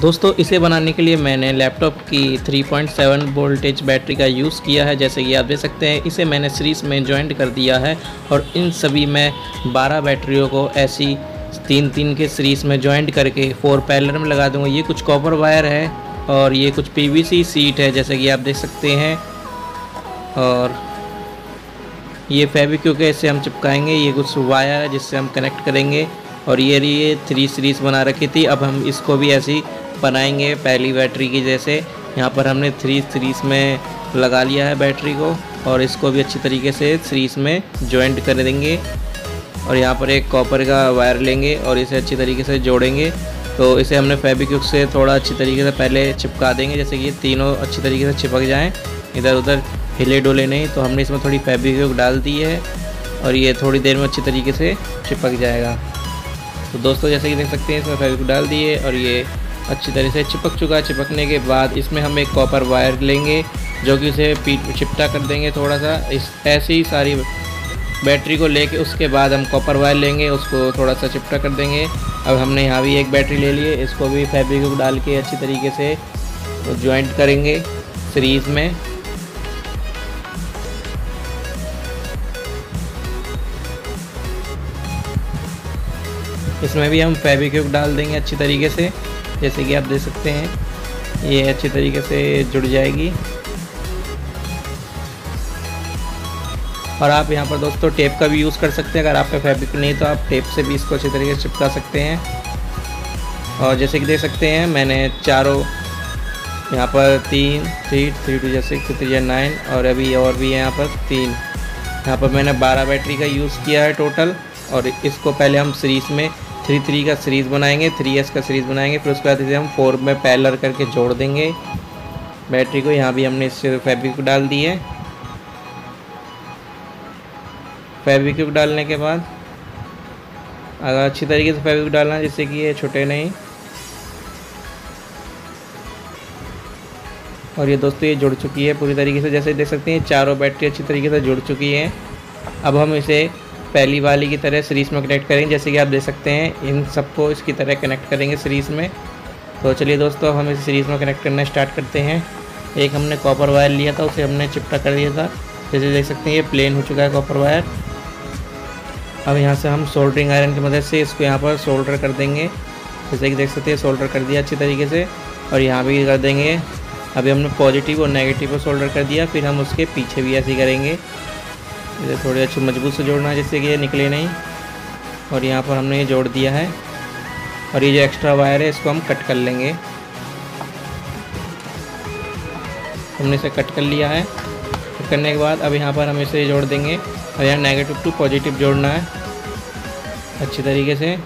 दोस्तों, इसे बनाने के लिए मैंने लैपटॉप की 3.7 वोल्टेज बैटरी का यूज़ किया है, जैसे कि आप देख सकते हैं। इसे मैंने सीरीज़ में ज्वाइंट कर दिया है और इन सभी में 12 बैटरियों को ऐसी तीन तीन के सीरीज़ में जॉइंट करके फोर पैलर में लगा दूँगा। ये कुछ कॉपर वायर है और ये कुछ पीवीसी सीट है, जैसे कि आप देख सकते हैं। और ये फेविक्यू के हम चिपकाएँगे। ये कुछ वायर है जिससे हम कनेक्ट करेंगे और ये ये थ्री सीरीज़ बना रखी थी। अब हम इसको भी ऐसी बनाएँगे पहली बैटरी की जैसे। यहाँ पर हमने थ्री सीरीज़ में लगा लिया है बैटरी को और इसको भी अच्छी तरीके से सीरीज़ में जॉइंट कर देंगे। और यहाँ पर एक कॉपर का वायर लेंगे और इसे अच्छी तरीके से जोड़ेंगे। तो इसे हमने फेबिक्विक से थोड़ा अच्छी तरीके से पहले चिपका देंगे, जैसे कि तीनों अच्छी तरीके से चिपक जाएँ। इधर उधर हिले डोले नहीं तो हमने इसमें थोड़ी फेबिक्विक डाल दी है और ये थोड़ी देर में अच्छी तरीके से चिपक जाएगा। तो दोस्तों, जैसे कि देख सकते हैं, इसमें फेविक डाल दिए और ये अच्छी तरह से चिपक चुका है। चिपकने के बाद इसमें हम एक कॉपर वायर लेंगे, जो कि उसे चिपटा कर देंगे थोड़ा सा इस ऐसी ही सारी बैटरी को लेके उसके बाद हम कॉपर वायर लेंगे, उसको थोड़ा सा चिपटा कर देंगे। अब हमने यहाँ भी एक बैटरी ले ली है, इसको भी फैब्रिक डाल के अच्छी तरीके से ज्वाइंट करेंगे सीरीज़ में। इसमें भी हम फेविक्विक डाल देंगे अच्छी तरीके से। जैसे कि आप देख सकते हैं, ये अच्छी तरीके से जुड़ जाएगी। और आप यहाँ पर दोस्तों टेप का भी यूज़ कर सकते हैं, अगर आपका फैब्रिक नहीं तो आप टेप से भी इसको अच्छी तरीके से चिपका सकते हैं। और जैसे कि देख सकते हैं, मैंने चारों, यहाँ पर तीन थ्री थ्री टू जैसे थ्री या नाइन और अभी और भी है यहाँ पर तीन। यहाँ पर मैंने बारह बैटरी का यूज़ किया है टोटल और इसको पहले हम सीरीज़ में थ्री थ्री का सीरीज़ बनाएँगे, थ्री एस का सीरीज़ बनाएँगे, फिर उसके बाद इसे हम फोर में पैलर करके जोड़ देंगे। बैटरी को यहाँ भी हमने इस फैब्रिक डाल दी है। फैब्रिक डालने के बाद, अगर अच्छी तरीके से फैब्रिक डालना जिससे कि ये छुटे नहीं। और ये दोस्तों ये जुड़ चुकी है पूरी तरीके से, जैसे देख सकते हैं चारों बैटरी अच्छी तरीके से जुड़ चुकी है। अब हम इसे पहली वाली की तरह सीरीज़ में कनेक्ट करेंगे, जैसे कि आप देख सकते हैं, इन सबको इसकी तरह कनेक्ट करेंगे सीरीज़ में। तो चलिए दोस्तों, हम इस सीरीज़ में कनेक्ट करना स्टार्ट करते हैं। एक हमने कॉपर वायर लिया था, उसे हमने चिपटा कर दिया था। जैसे देख सकते हैं, ये प्लेन हो चुका है कॉपर वायर अब यहाँ से हम सोल्डरिंग आयरन की मदद से इसको यहाँ पर सोल्डर कर देंगे। जैसे कि देख सकते हैं सोल्डर कर दिया अच्छी तरीके से। और यहाँ भी कर देंगे। अभी हमने पॉजिटिव और नेगेटिव को सोल्डर कर दिया, फिर हम उसके पीछे भी ऐसे करेंगे। इसे थोड़े अच्छे मज़बूत से जोड़ना है, जिससे कि ये निकले नहीं। और यहाँ पर हमने ये जोड़ दिया है। और ये जो एक्स्ट्रा वायर है, इसको हम कट कर लेंगे। हमने इसे कट कर लिया है। कट करने के बाद अब यहाँ पर हम इसे जोड़ देंगे। और यहाँ नेगेटिव टू पॉजिटिव जोड़ना है, अच्छी तरीके से।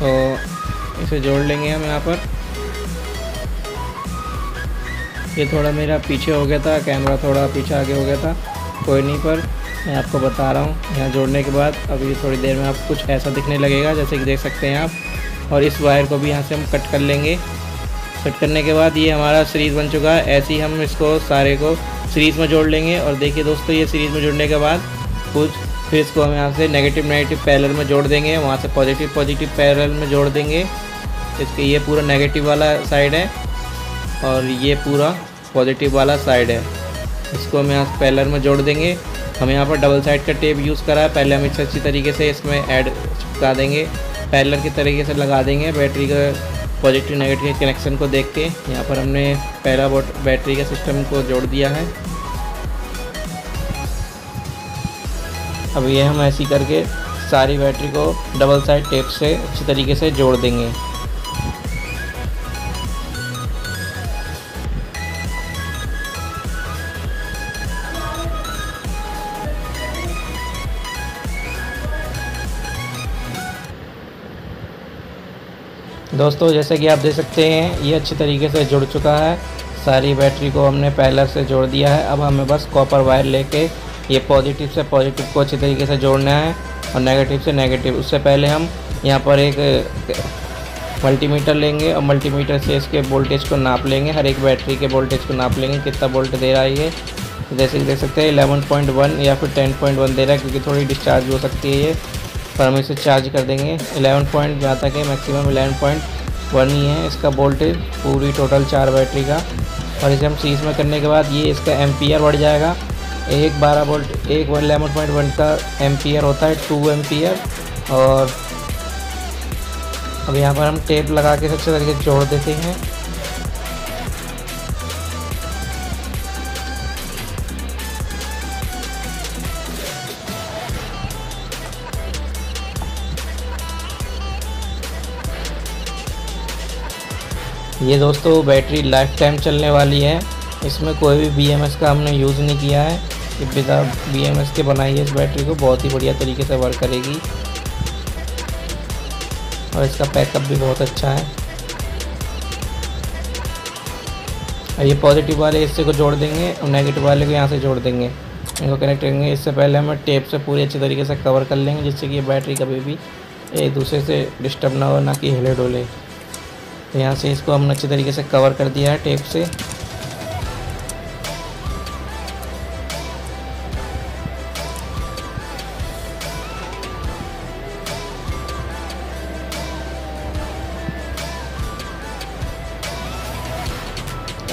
तो इसे जोड़ लेंगे हम यहाँ पर। ये थोड़ा मेरा पीछे हो गया था कैमरा थोड़ा पीछे आगे हो गया था, कोई नहीं, पर मैं आपको बता रहा हूँ, यहाँ जोड़ने के बाद अभी थोड़ी देर में आप कुछ ऐसा दिखने लगेगा, जैसे कि देख सकते हैं आप, और इस वायर को भी यहाँ से हम कट कर लेंगे। कट करने के बाद ये हमारा सीरीज़ बन चुका है, ऐसे ही हम इसको, सारे को सीरीज़ में जोड़ लेंगे, और देखिए दोस्तों, ये सीरीज़ में जुड़ने के बाद, कुछ फिर इसको हम यहाँ से नेगेटिव नेगेटिव पैरल में जोड़ देंगे, वहाँ से पॉजिटिव पॉजिटिव पैरल में जोड़ देंगे। इसके ये पूरा नेगेटिव वाला साइड है। और ये पूरा पॉजिटिव वाला साइड है। इसको हम यहाँ पैलर में जोड़ देंगे। हम यहाँ पर डबल साइड का टेप यूज़ करा है। पहले हम इसे अच्छी तरीके से इसमें ऐड चिपका देंगे। पैलर के तरीके से लगा देंगे। बैटरी का पॉजिटिव नेगेटिव कनेक्शन को देख के यहाँ पर हमने पहला बैटरी के सिस्टम को जोड़ दिया है। अब ये हम ऐसी करके सारी बैटरी को डबल साइड टेप से अच्छी तरीके से जोड़ देंगे। दोस्तों, जैसे कि आप देख सकते हैं, ये अच्छी तरीके से जुड़ चुका है। सारी बैटरी को हमने पहले से जोड़ दिया है। अब हमें बस कॉपर वायर लेके ये पॉजिटिव से पॉजिटिव को अच्छी तरीके से जोड़ना है और नेगेटिव से नेगेटिव उससे पहले हम यहाँ पर एक मल्टीमीटर लेंगे और मल्टीमीटर से इसके वोल्टेज को नाप लेंगे। हर एक बैटरी के वोल्टेज को नाप लेंगे। कितना वोल्ट दे रहा है ये? जैसे कि देख सकते हैं एलेवन पॉइंट वन या फिर टेन पॉइंट वन दे रहा है, क्योंकि थोड़ी डिस्चार्ज हो सकती है ये। पर हम इसे चार्ज कर देंगे। 11 पॉइंट जहाँ तक है मैक्सिमम 11 पॉइंट वन ही है। इसका वोल्टेज पूरी टोटल चार बैटरी का। और इसे हम सीज में करने के बाद ये इसका एम बढ़ जाएगा। एक बारह वोल्ट एक वन एलेवन पॉइंट वन का एम होता है टू एम और अब यहाँ पर हम टेप लगा के सबसे तरीके जोड़ देते हैं। ये दोस्तों बैटरी लाइफ टाइम चलने वाली है। इसमें कोई भी बीएमएस का हमने यूज़ नहीं किया है। कि बिना बीएमएस के बनाई है इस बैटरी को। बहुत ही बढ़िया तरीके से वर्क करेगी। और इसका पैकअप भी बहुत अच्छा है। और ये पॉजिटिव वाले इससे को जोड़ देंगे और नेगेटिव वाले को यहाँ से जोड़ देंगे। इनको कनेक्ट करेंगे। इससे पहले हमें टेप से पूरी अच्छी तरीके से कवर कर लेंगे, जिससे कि ये बैटरी कभी भी एक दूसरे से डिस्टर्ब ना हो, ना कि हिले डोले तो यहाँ से इसको हमने अच्छे तरीके से कवर कर दिया है टेप से।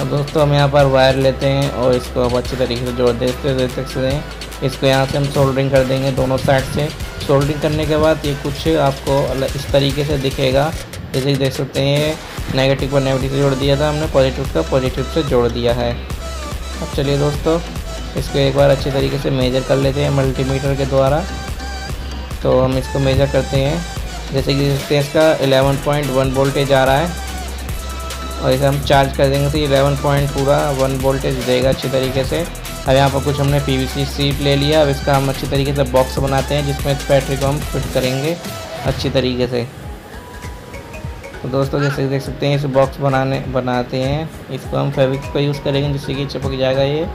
अब दोस्तों हम यहाँ पर वायर लेते हैं और इसको अब अच्छी तरीके से जोड़ देते देख सकते हैं। इसको यहाँ से हम सोल्डरिंग कर देंगे दोनों साइड से। सोल्डरिंग करने के बाद ये कुछ आपको इस तरीके से दिखेगा। जैसे देख सकते हैं नेगेटिव पर नेगेटिव से जोड़ दिया था हमने पॉजिटिव का पॉजिटिव से जोड़ दिया है। अब चलिए दोस्तों, इसको एक बार अच्छे तरीके से मेजर कर लेते हैं मल्टीमीटर के द्वारा। तो हम इसको मेजर करते हैं। जैसे कि देखते हैं, इसका 11.1 वोल्टेज आ रहा है। और इसे हम चार्ज कर देंगे तो ये पॉइंट पूरा वन वोल्टेज देगा अच्छी तरीके से। अब यहाँ पर कुछ हमने पीवीसी सीट ले लिया। अब इसका हम अच्छी तरीके से बॉक्स बनाते हैं, जिसमें इस बैटरी को हम फिट करेंगे अच्छी तरीके से। तो दोस्तों, जैसे देख सकते हैं, इस बॉक्स बनाने, बनाते हैं। इसको हम फेविक का यूज़ करेंगे, जिससे कि चिपक जाएगा ये।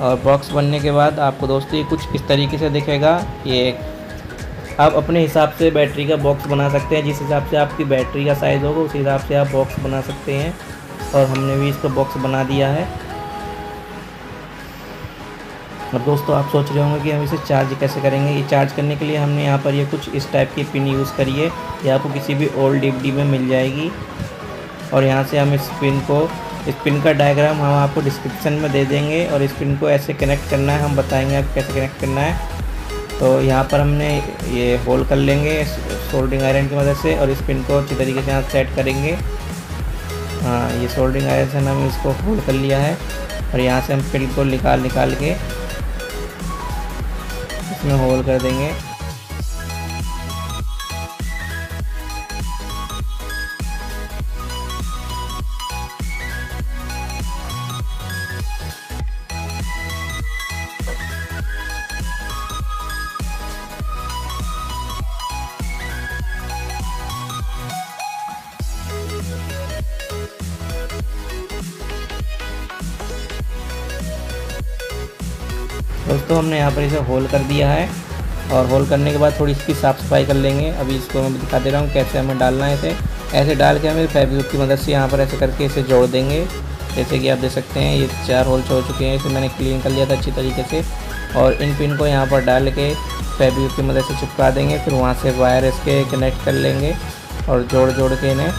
और बॉक्स बनने के बाद आपको दोस्तों, ये कुछ इस तरीके से दिखेगा। ये आप अपने हिसाब से बैटरी का बॉक्स बना सकते हैं। जिस हिसाब से आपकी बैटरी का साइज़ होगा, उस हिसाब से आप बॉक्स बना सकते हैं। और हमने भी इसको बॉक्स बना दिया है। और दोस्तों, आप सोच रहे होंगे कि हम इसे चार्ज कैसे करेंगे? ये चार्ज करने के लिए हमने यहाँ पर ये कुछ इस टाइप की पिन यूज़ करी है। ये आपको किसी भी ओल्ड डिवडी में मिल जाएगी। और यहाँ से हम इस पिन को, इस पिन का डायग्राम हम आपको डिस्क्रिप्शन में दे देंगे और इस पिन को ऐसे कनेक्ट करना है। हम बताएँगे आप कैसे कनेक्ट करना है। तो यहाँ पर हमने ये होल कर लेंगे सोल्डिंग आयरन की मदद से और इस पिन को अच्छी तरीके से यहाँ सेट करेंगे। हाँ ये सोल्डिंग आयरन से हमने इसको होल्ड कर लिया है। और यहाँ से हम पिन को निकाल निकाल के इसमें होल कर देंगे। दोस्तों, हमने यहाँ पर इसे होल कर दिया है और होल करने के बाद थोड़ी इसकी साफ़ सफ़ाई कर लेंगे। अभी इसको मैं दिखा दे रहा हूँ कैसे हमें डालना है इसे। ऐसे डाल के हमें फैब्रिक की मदद से यहाँ पर ऐसे करके इसे जोड़ देंगे। जैसे कि आप देख सकते हैं, ये चार होल छोड़ चुके हैं, इसे मैंने क्लीन कर लिया था अच्छी तरीके से। और इन पिन को यहाँ पर डाल के फैब्रिक की मदद से चिपका देंगे, फिर वहाँ से वायर इसके कनेक्ट कर लेंगे और जोड़ जोड़ के इन्हें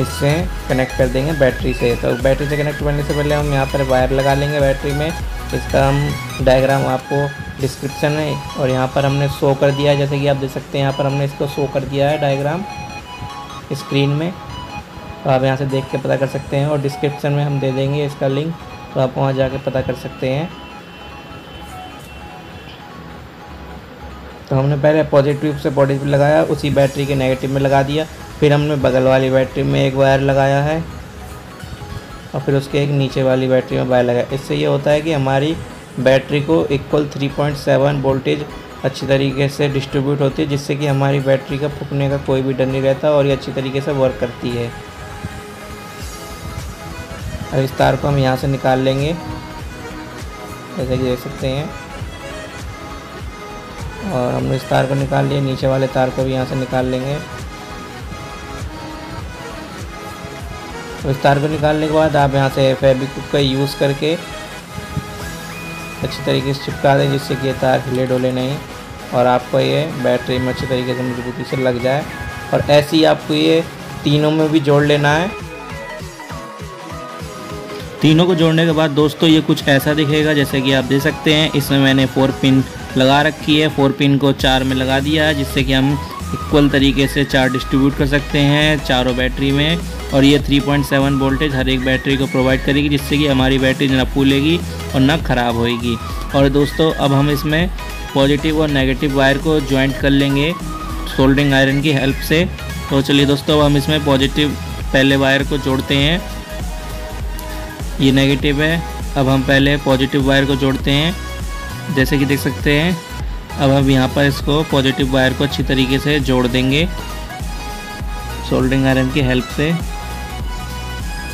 इससे कनेक्ट कर देंगे बैटरी से। तो बैटरी से कनेक्ट करने से पहले हम यहाँ पर वायर लगा लेंगे बैटरी में। इसका हम डायग्राम आपको डिस्क्रिप्शन में और यहाँ पर हमने शो कर दिया है। जैसे कि आप देख सकते हैं, यहाँ पर हमने इसको शो कर दिया है डायग्राम स्क्रीन में। तो आप यहाँ से देख के पता कर सकते हैं और डिस्क्रिप्शन में हम दे देंगे इसका लिंक तो आप वहाँ जाके पता कर सकते हैं। तो हमने पहले पॉजिटिव से पॉजिटिव लगाया, उसी बैटरी के नेगेटिव में लगा दिया। फिर हमने बगल वाली बैटरी में एक वायर लगाया है और फिर उसके एक नीचे वाली बैटरी में वायर लगाया। इससे ये होता है कि हमारी बैटरी को इक्वल 3.7 वोल्टेज अच्छी तरीके से डिस्ट्रीब्यूट होती है, जिससे कि हमारी बैटरी का फूकने का कोई भी डर नहीं रहता और ये अच्छी तरीके से वर्क करती है। अब इस तार को हम यहाँ से निकाल लेंगे। जैसे कि देख सकते हैं। और हमने इस तार को निकाल लिया, नीचे वाले तार को भी यहाँ से निकाल लेंगे। तो इस तार को निकालने के बाद आप यहाँ से फेबिक का यूज़ करके अच्छी तरीके से चिपका दें, जिससे कि ये तार हिले डोले नहीं और आपको ये बैटरी में अच्छी तरीके से मजबूती से लग जाए। और ऐसे ही आपको ये तीनों में भी जोड़ लेना है। तीनों को जोड़ने के बाद दोस्तों ये कुछ ऐसा दिखेगा, जैसे कि आप देख सकते हैं, इसमें मैंने फोर पिन लगा रखी है। फोर पिन को चार में लगा दिया है, जिससे कि हम इक्वल तरीके से चार डिस्ट्रीब्यूट कर सकते हैं चारों बैटरी में और ये 3.7 वोल्टेज हर एक बैटरी को प्रोवाइड करेगी, जिससे कि हमारी बैटरी ना फूलेगी और ना ख़राब होएगी। और दोस्तों, अब हम इसमें पॉजिटिव और नेगेटिव वायर को ज्वाइंट कर लेंगे सोल्डरिंग आयरन की हेल्प से। तो चलिए दोस्तों, अब हम इसमें पॉजिटिव पहले वायर को जोड़ते हैं। ये नेगेटिव है। अब हम पहले पॉजिटिव वायर को जोड़ते हैं। जैसे कि देख सकते हैं अब हम यहाँ पर इसको पॉजिटिव वायर को अच्छी तरीके से जोड़ देंगे। सोल्डरिंग आयरन की हेल्प से।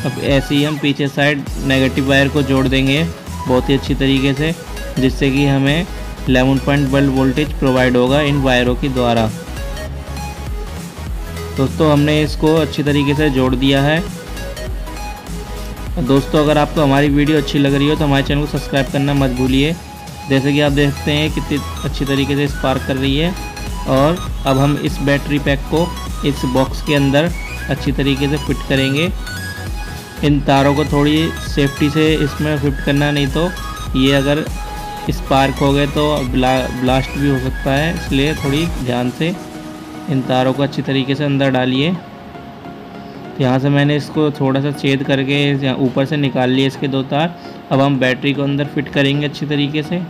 अब ऐसे ही हम पीछे साइड नेगेटिव वायर को जोड़ देंगे बहुत ही अच्छी तरीके से, जिससे कि हमें 11 पॉइंट वोल्टेज प्रोवाइड होगा इन वायरों के द्वारा। दोस्तों, हमने इसको अच्छी तरीके से जोड़ दिया है। दोस्तों, अगर आपको हमारी वीडियो अच्छी लग रही हो तो हमारे चैनल को सब्सक्राइब करना मत भूलिए। जैसे कि आप देखते हैं कितनी अच्छी तरीके से स्पार्क कर रही है। और अब हम इस बैटरी पैक को इस बॉक्स के अंदर अच्छी तरीके से फिट करेंगे। इन तारों को थोड़ी सेफ्टी से इसमें फिट करना नहीं तो ये अगर स्पार्क हो गए तो ब्ला, ब्लास्ट भी हो सकता है इसलिए थोड़ी ध्यान से इन तारों को अच्छी तरीके से अंदर डालिए। यहाँ से मैंने इसको थोड़ा सा छेद करके ऊपर से निकाल लिए इसके दो तार। अब हम बैटरी को अंदर फिट करेंगे अच्छी तरीके से।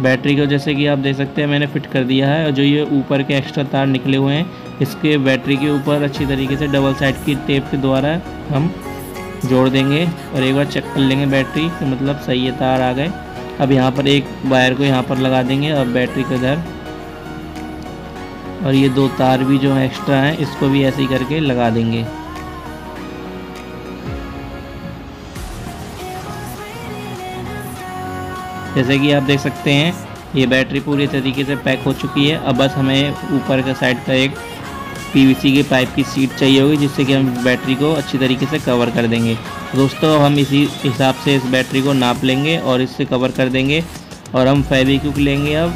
बैटरी को जैसे कि आप देख सकते हैं, मैंने फिट कर दिया है और जो ये ऊपर के एक्स्ट्रा तार निकले हुए हैं, इसके बैटरी के ऊपर अच्छी तरीके से डबल साइड की टेप के द्वारा हम जोड़ देंगे और एक बार चेक कर लेंगे बैटरी तो मतलब सही है तार आ गए। अब यहाँ पर एक वायर को यहाँ पर लगा देंगे और बैटरी को इधर और ये दो तार भी जो एक्स्ट्रा हैं, इसको भी ऐसे ही करके लगा देंगे। जैसे कि आप देख सकते हैं, ये बैटरी पूरी तरीके से पैक हो चुकी है। अब बस हमें ऊपर का साइड का एक पीवीसी के पाइप की सीट चाहिए होगी, जिससे कि हम बैटरी को अच्छी तरीके से कवर कर देंगे। दोस्तों, हम इसी हिसाब से इस बैटरी को नाप लेंगे और इससे कवर कर देंगे और हम फेविक्विक लेंगे अब।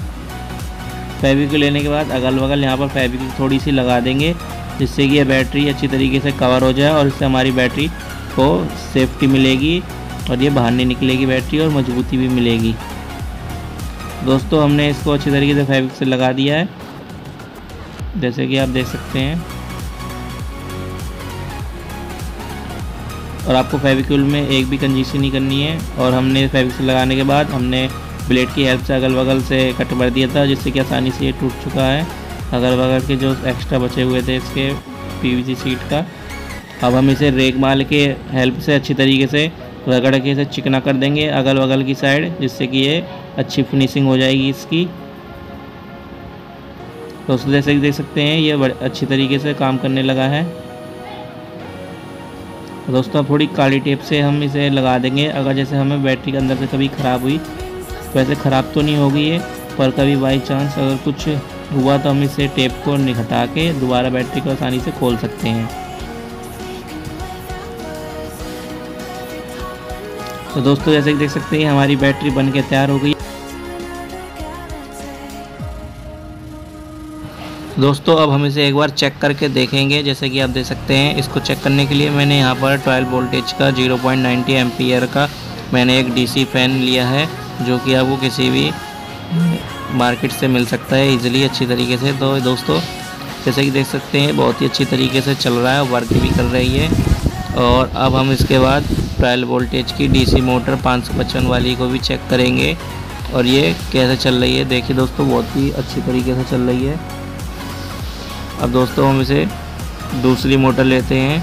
फेविक्विक लेने के बाद अगल बगल यहाँ पर फेविक्विक थोड़ी सी लगा देंगे, जिससे कि ये बैटरी अच्छी तरीके से कवर हो जाए और इससे हमारी बैटरी को सेफ्टी मिलेगी और ये बाहर नहीं निकलेगी बैटरी और मजबूती भी मिलेगी। दोस्तों, हमने इसको अच्छी तरीके से फेविक से लगा दिया है। जैसे कि आप देख सकते हैं। और आपको फेविक्यूल में एक भी कंजीसी नहीं करनी है। और हमने फेविक से लगाने के बाद हमने ब्लेड की हेल्प से अगल बगल से कट भर दिया था, जिससे कि आसानी से ये टूट चुका है। अगल बगल के जो एक्स्ट्रा बचे हुए थे इसके पीवीसी सीट का, अब हम इसे रेग माल के हेल्प से अच्छी तरीके से रगड़ के इसे चिकना कर देंगे अगल बगल की साइड जिससे कि ये अच्छी फिनिशिंग हो जाएगी इसकी। तो उसको जैसे कि देख सकते हैं, ये अच्छी तरीके से काम करने लगा है। दोस्तों थोड़ी काली टेप से हम इसे लगा देंगे। अगर जैसे हमें बैटरी के अंदर से कभी ख़राब हुई वैसे ख़राब तो नहीं हो गई है पर कभी बाई चांस अगर कुछ हुआ तो हम इसे टेप को हटा के दोबारा बैटरी को आसानी से खोल सकते हैं। तो दोस्तों, जैसे कि देख सकते हैं हमारी बैटरी बन के तैयार हो गई। दोस्तों, अब हम इसे एक बार चेक करके देखेंगे। जैसे कि आप देख सकते हैं, इसको चेक करने के लिए मैंने यहाँ पर 12 वोल्टेज का 0.90 पॉइंट का मैंने एक डीसी फ़ैन लिया है। जो कि आपको किसी भी मार्केट से मिल सकता है इजीली अच्छी तरीके से। तो दोस्तों, जैसे कि देख सकते हैं, बहुत ही अच्छी तरीके से चल रहा है, वर्क भी कर रही है। और अब हम इसके बाद ट्वेल्व वोल्टेज की डीसी मोटर पाँच सौ पचपन वाली को भी चेक करेंगे। और ये कैसे चल रही है, देखिए दोस्तों, बहुत ही अच्छी तरीके से चल रही है। अब दोस्तों, हम इसे दूसरी मोटर लेते हैं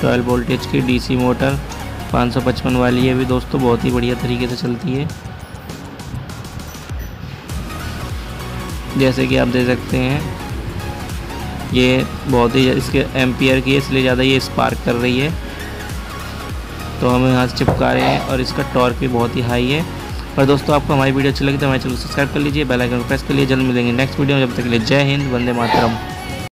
ट्वेल्व वोल्टेज की डीसी मोटर 555 वाली। है भी दोस्तों, बहुत ही बढ़िया तरीके से चलती है। जैसे कि आप देख सकते हैं, ये बहुत ही इसके एम्पियर की है इसलिए ज़्यादा ये स्पार्क कर रही है। तो हम यहाँ से चिपका रहे हैं और इसका टॉर्क भी बहुत ही हाई है। और दोस्तों, आपको हमारी वीडियो अच्छी लगी तो हमारे चैनल सब्सक्राइब कर लीजिए, बेल आइकन प्रेस कर लीजिए, जल्द मिलेंगे नेक्स्ट वीडियो में। जब तक के लिए जय हिंद, वंदे मातरम।